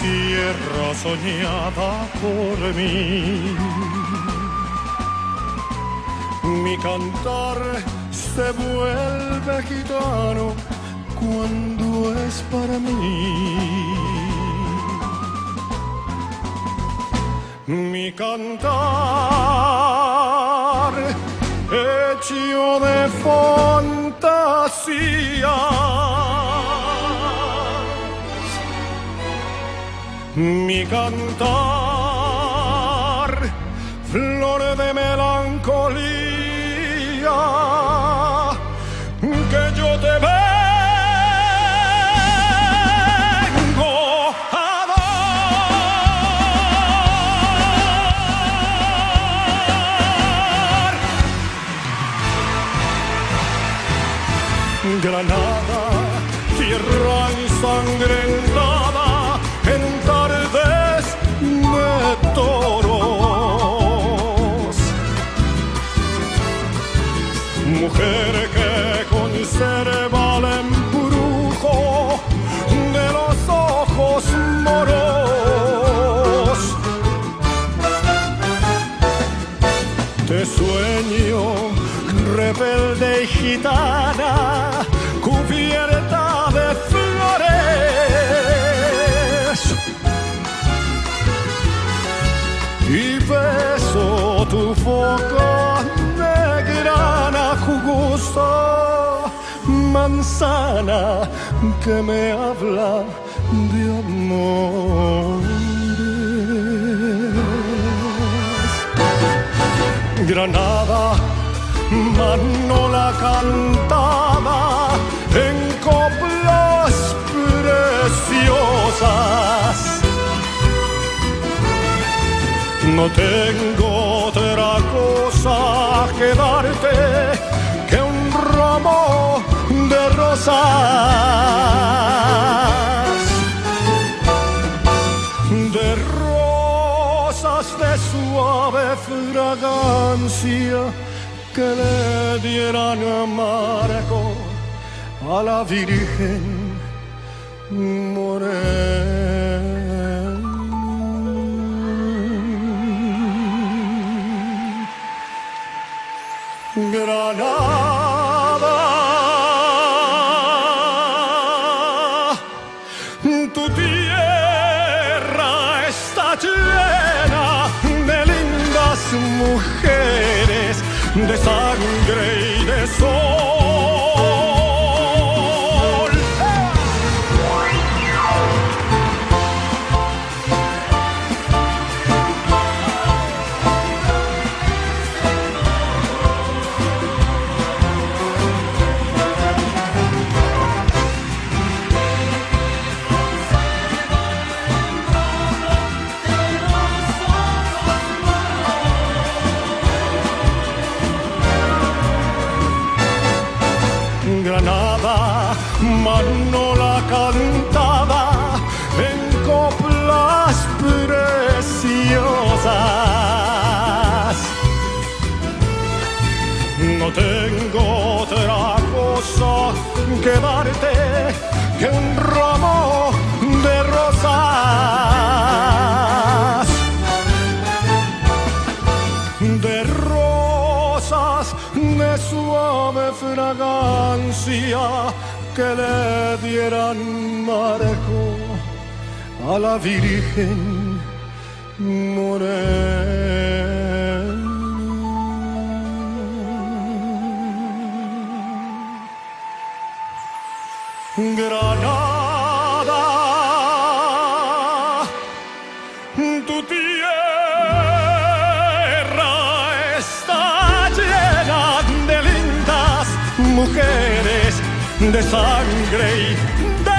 Tierra soñada por mí. Mi cantar se vuelve gitano cuando es para mí. Mi cantar hecho de fantasía. Mi cantar, Granada, tierra ensangrentada en tardes de toros. Mujer que conserva rebelde y gitana, cubierta de flores. Y beso tu boca negrana, jugosa manzana que me habla de amores. Granada, Manola cantaba en coplas preciosas. No tengo otra cosa que darte que un ramo de rosas. De rosas de suave fragancia que le dieran amargo a la Virgen morena. Granada, tu tierra está llena de lindas mujeres, de sangre y de sol. Manola cantaba en coplas preciosas. No tengo otra cosa que darte que un ramo de rosas. De rosas de suave fragancia que le dieran marco a la Virgen morena. Granada, tu tierra está llena de lindas mujeres de sangre y de